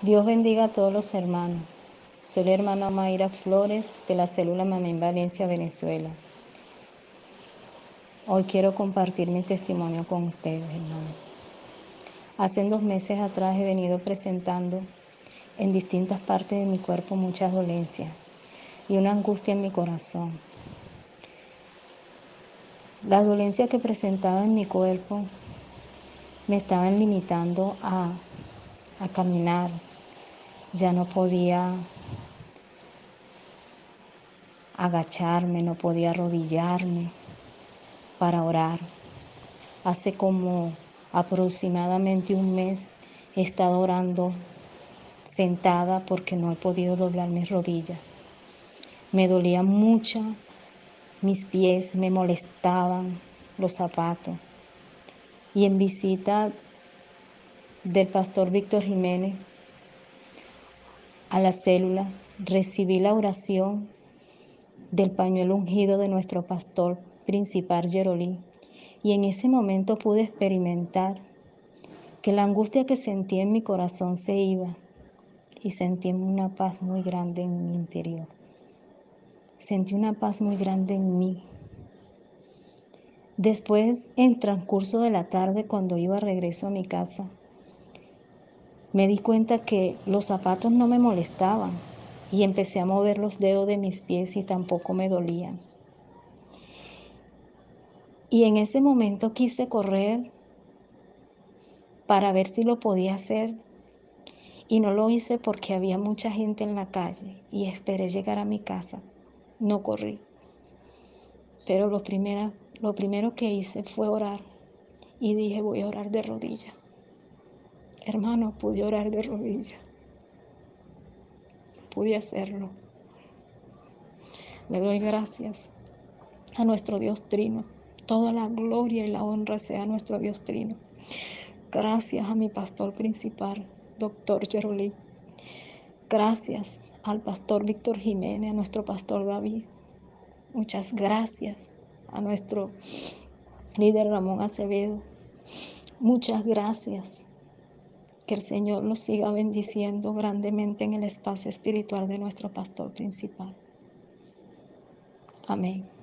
Dios bendiga a todos los hermanos. Soy la hermana Mayra Flores de la célula Mamén Valencia, Venezuela. Hoy quiero compartir mi testimonio con ustedes, hermanos. Hace dos meses atrás he venido presentando en distintas partes de mi cuerpo muchas dolencias y una angustia en mi corazón. Las dolencias que presentaba en mi cuerpo me estaban limitando a, a caminar. Ya no podía agacharme, no podía arrodillarme para orar. Hace como aproximadamente un mes he estado orando sentada porque no he podido doblar mis rodillas. Me dolía mucho mis pies, me molestaban los zapatos. Y en visita del pastor Víctor Jiménez a la célula recibí la oración del pañuelo ungido de nuestro pastor principal Jerolí. Y en ese momento pude experimentar que la angustia que sentí en mi corazón se iba y sentí una paz muy grande en mi interior. Sentí una paz muy grande en mí. Después, en transcurso de la tarde, cuando iba regreso a mi casa, me di cuenta que los zapatos no me molestaban y empecé a mover los dedos de mis pies y tampoco me dolían. Y en ese momento quise correr para ver si lo podía hacer y no lo hice porque había mucha gente en la calle y esperé llegar a mi casa. No corrí. Pero lo primero, que hice fue orar y dije voy a orar de rodillas. Hermano, pude orar de rodillas. Pude hacerlo. Le doy gracias a nuestro Dios Trino. Toda la gloria y la honra sea a nuestro Dios Trino. Gracias a mi pastor principal, doctor Jerolí. Gracias al pastor Víctor Jiménez, a nuestro pastor David. Muchas gracias a nuestro líder Ramón Acevedo. Muchas gracias. Que el Señor nos siga bendiciendo grandemente en el espacio espiritual de nuestro pastor principal. Amén.